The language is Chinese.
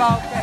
高